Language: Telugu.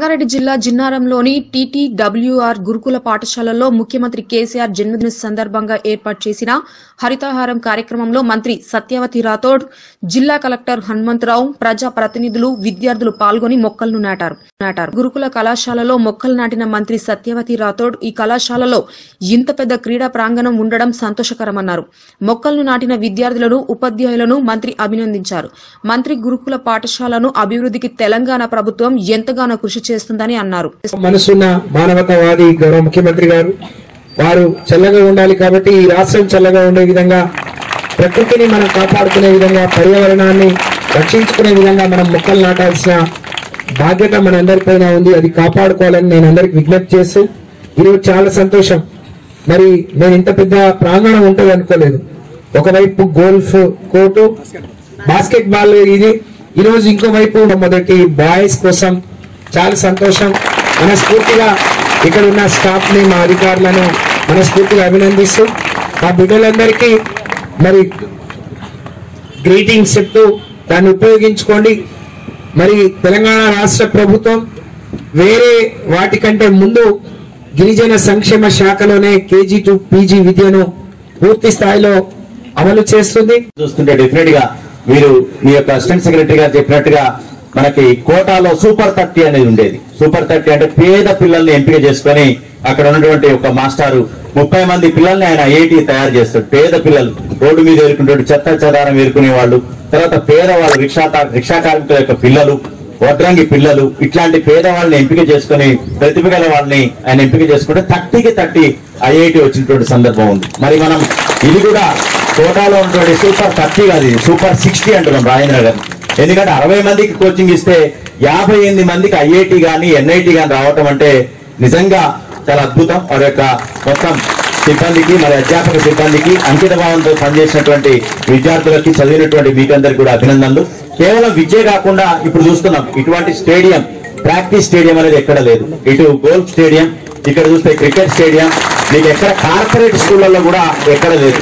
రంగారెడ్డి జిల్లా జిన్నారంలోని టీటీడబ్ల్యూఆర్ గురుకుల పాఠశాలలో ముఖ్యమంత్రి కేసీఆర్ జన్మదిన సందర్భంగా ఏర్పాటు చేసిన హరితహారం కార్యక్రమంలో మంత్రి సత్యవతి రాథోడ్ జిల్లా కలెక్టర్ హనుమంతరావు ప్రజా ప్రతినిధులు విద్యార్థులు పాల్గొని మొక్కలను నాటారు. నాటారు. గురుకుల కళాశాలలో మొక్కలు నాటిన మంత్రి సత్యవతి రాథోడ్ ఈ కళాశాలలో ఇంత పెద్ద క్రీడా ప్రాంగణం ఉండడం సంతోషకరమన్నారు. మొక్కలను నాటిన విద్యార్థులను ఉపాధ్యాయులను మంత్రి అభినందించారు. మంత్రి గురుకుల పాఠశాలను అభివృద్ధికి తెలంగాణ ప్రభుత్వం ఎంతగానో కృషి చేస్తుందని అన్నారు. మనసున్న మానవతావాది గౌరవ ముఖ్యమంత్రి గారు వారు చల్లగా ఉండాలి కాబట్టి ఈ రాష్ట్రం చల్లగా ఉండే విధంగా ప్రకృతిని మనం కాపాడుకునే విధంగా పర్యావరణాన్ని రక్షించుకునే విధంగా మనం మొక్కలు నాటాల్సిన బాధ్యత మనందరిపైన ఉంది. అది కాపాడుకోవాలని నేను అందరికి విజ్ఞప్తి చేస్తూ ఈరోజు చాలా సంతోషం. మరి నేను ఇంత పెద్ద ప్రాంగణం ఉంటుంది అనుకోలేదు. ఒకవైపు గోల్ఫ్ కోర్టు బాస్కెట్ బాల్ ఇది. ఈ రోజు ఇంకో వైపు మొదటి బాయ్స్ కోసం చాలా సంతోషం. మనస్ఫూర్తిగా ఇక్కడ ఉన్న స్టాఫ్ని మా అధికారులను మనస్ఫూర్తిగా అభినందిస్తూ మా బిడ్డలందరికీ మరి గ్రీటింగ్స్ చెప్తూ దాన్ని ఉపయోగించుకోండి. మరి తెలంగాణ రాష్ట్ర ప్రభుత్వం వేరే వాటికంటే ముందు గిరిజన సంక్షేమ శాఖలోనే కేజీ టు పీజీ విద్యను పూర్తి స్థాయిలో అమలు చేస్తుంది. చూస్తుంటే డెఫినెట్గా మీరు మీ యొక్క అసిస్టెంట్ సెక్రటరీ గారు చెప్పినట్టుగా మనకి కోటాలో సూపర్ థర్టీ అనేది ఉండేది. సూపర్ థర్టీ అంటే పేద పిల్లల్ని ఎంపిక చేసుకొని అక్కడ ఉన్నటువంటి ఒక మాస్టారు ముప్పై మంది పిల్లల్ని ఆయన ఐఐటి తయారు చేస్తాడు. పేద పిల్లలు. రోడ్డు మీద ఎరుకునేటువంటి చెత్త చెదారం ఎరుకునే వాళ్ళు తర్వాత పేదవాళ్ళు రిక్షా రిక్షా కార్మికుల యొక్క పిల్లలు వడ్రంగి పిల్లలు ఇట్లాంటి పేదవాళ్ళని ఎంపిక చేసుకుని ప్రతిభ గల వాళ్ళని ఆయన ఎంపిక చేసుకుంటే థర్టీకి థర్టీ ఐఐటి వచ్చినటువంటి సందర్భం ఉంది. మరి మనం ఇది కూడా కోటాలో ఉన్నటువంటి సూపర్ థర్టీ కాదు ఇది. సూపర్ సిక్స్టీ అంటున్నాం రాజేంద్ర గారు. ఎందుకంటే అరవై మందికి కోచింగ్ ఇస్తే యాభై ఎనిమిది మందికి ఐఐటి కానీ ఎన్ఐటి కానీ రావటం అంటే నిజంగా చాలా అద్భుతం. వారి యొక్క మొత్తం సిబ్బందికి మరి అధ్యాపక సిబ్బందికి అంకిత భావంతో పనిచేసినటువంటి విద్యార్థులకి చదివినటువంటి మీకందరికి కూడా అభినందనలు. కేవలం విద్య కాకుండా ఇప్పుడు చూస్తున్నాం ఇటువంటి స్టేడియం ప్రాక్టీస్ స్టేడియం అనేది ఎక్కడ లేదు. ఇటు గోల్ఫ్ స్టేడియం ఇక్కడ చూస్తే క్రికెట్ స్టేడియం మీకు ఎక్కడ కార్పొరేట్ స్కూళ్ళల్లో కూడా ఎక్కడ లేదు.